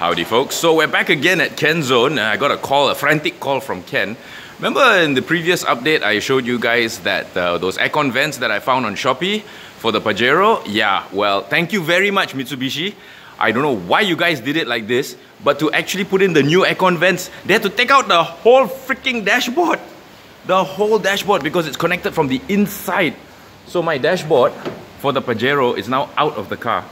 Howdy folks, so we're back again at Kenzone. I got a call, a frantic call from Ken. Remember in the previous update I showed you guys that uh, those aircon vents that I found on Shopee for the Pajero? Yeah, well thank you very much Mitsubishi. I don't know why you guys did it like this, but to actually put in the new aircon vents, they had to take out the whole freaking dashboard. The whole dashboard because it's connected from the inside. So my dashboard for the Pajero is now out of the car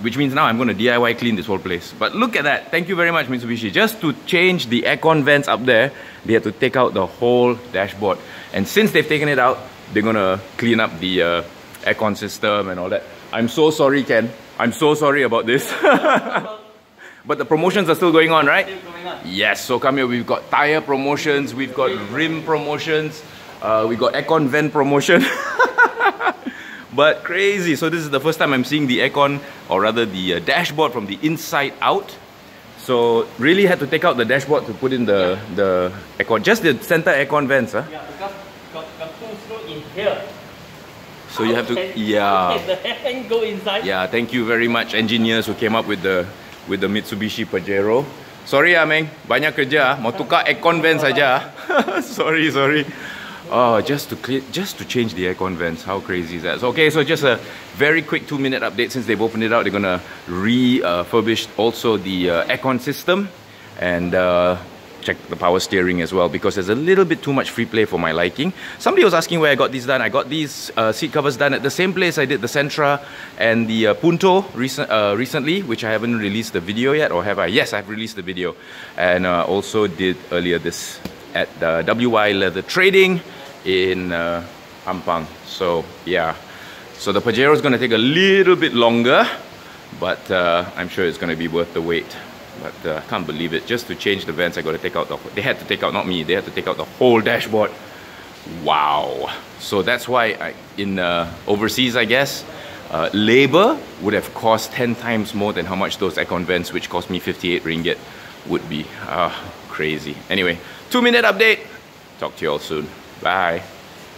which means now I'm going to DIY clean this whole place. But look at that. Thank you very much, Mitsubishi. Just to change the aircon vents up there, they had to take out the whole dashboard. And since they've taken it out, they're going to clean up the uh, aircon system and all that. I'm so sorry, Ken. I'm so sorry about this. but the promotions are still going on, right? Going on. Yes, so come here. We've got tire promotions, we've got rim promotions, uh, we got aircon vent promotion. but crazy. So this is the first time I'm seeing the aircon, or rather the uh, dashboard from the inside out. So really had to take out the dashboard to put in the the aircon, just the center aircon vents, huh? Yeah, because got, got two screws in here. So you have to, yeah, the go inside? yeah. Thank you very much, engineers who came up with the with the Mitsubishi Pajero. Sorry ah, Meng, banyak kerja. ah. Mau tukar aircon vent saja. ah. sorry, sorry. Oh, just to clear, just to change the aircon vents. How crazy is that? So, okay, so just a very quick two-minute update. Since they've opened it out, they're gonna refurbish also the uh, aircon system and uh, check the power steering as well because there's a little bit too much free play for my liking. Somebody was asking where I got these done. I got these uh, seat covers done at the same place I did the Sentra and the uh, Punto recent, uh, recently, which I haven't released the video yet, or have I? Yes, I've released the video, and uh, also did earlier this at the WY Leather Trading in uh, Ampang. So yeah, so the Pajero is going to take a little bit longer, but uh, I'm sure it's going to be worth the wait. But uh, I can't believe it. Just to change the vents, I got to take out the. They had to take out, not me. They had to take out the whole dashboard. Wow. So that's why I, in uh, overseas, I guess, uh, labor would have cost 10 times more than how much those aircon vents, which cost me 58 ringgit, would be. Ah, crazy. Anyway, two minute update. Talk to you all soon. Bye.